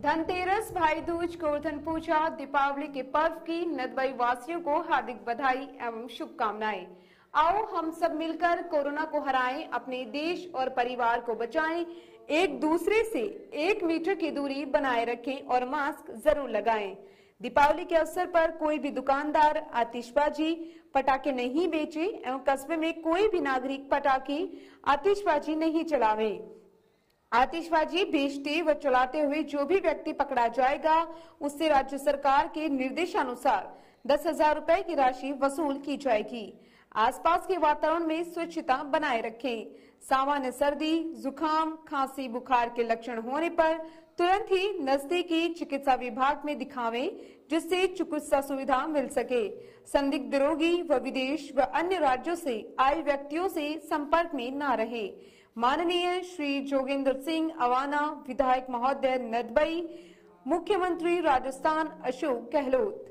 धनतेरस भाई दूज गोवर्धन पूजा दीपावली के पर्व की नदबई वासियों को हार्दिक बधाई एवं शुभकामनाएँ। आओ, हम सब मिलकर कोरोना को हराएँ, अपने देश और परिवार को बचाएँ, एक दूसरे से एक मीटर की दूरी बनाए रखें और मास्क ज़रूर लगाएँ। दीपावली के अवसर पर कोई भी दुकानदार, आतिशबाजी पटाखे नहीं बेचे एवं कस्बे में कोई भी नागरिक पटाखे आतिशबाजी नहीं चलावे। आतिशबाजी बेचते व चलाते हुए जो भी व्यक्ति पकड़ा जाएगा, उससे राज्य सरकार के निर्देशानुसार दस हज़ार रूपए की राशि वसूल की जाएगी। आसपास के वातावरण में स्वच्छता बनाए रखें। सामान्य सर्दी, जुकाम, खांसी, बुखार के लक्षण होने पर तुरंत ही नजदीकी चिकित्सा विभाग में दिखावें, जिससे चिकित्सा सुविधा मिल सके। संदिग्ध रोगी व विदेश व अन्य राज्यों से आए व्यक्तियों से संपर्क में न रहे। माननीय श्री जोगेंद्र सिंह अवाना विधायक महोदय नदबई मुख्यमंत्री राजस्थान अशोक गहलोत।